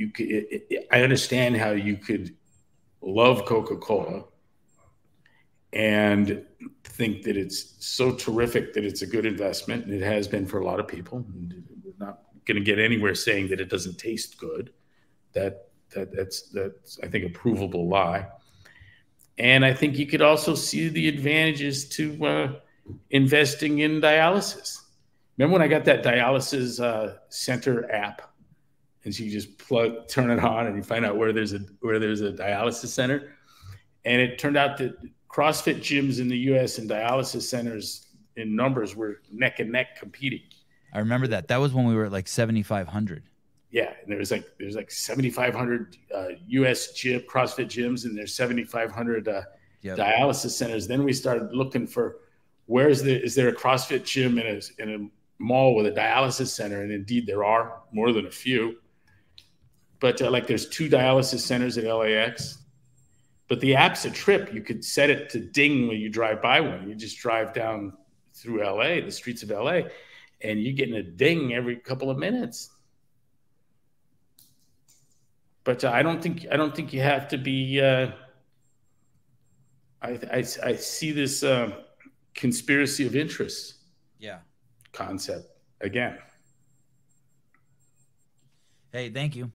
you could, it, it, I understand how you could love Coca Cola and think that it's so terrific that it's a good investment, and it has been for a lot of people. We're not going to get anywhere saying that it doesn't taste good. That that that's that's I think a provable lie. And I think you could also see the advantages to uh, investing in dialysis. Remember when I got that dialysis uh, center app, and so you just plug, turn it on, and you find out where there's a where there's a dialysis center, and it turned out that CrossFit gyms in the U.S. and dialysis centers in numbers were neck and neck competing. I remember that. That was when we were at like 7,500. Yeah, and there was like there's like 7,500 uh, U.S. gym CrossFit gyms, and there's 7,500 uh, yep. dialysis centers. Then we started looking for where is there is there a CrossFit gym in a in a mall with a dialysis center, and indeed there are more than a few. But uh, like there's two dialysis centers at LAX. But the app's a trip. You could set it to ding when you drive by one. You just drive down through LA, the streets of LA, and you're getting a ding every couple of minutes. But uh, I don't think I don't think you have to be. Uh, I, I, I see this uh, conspiracy of interest. Yeah. Concept again. Hey, thank you.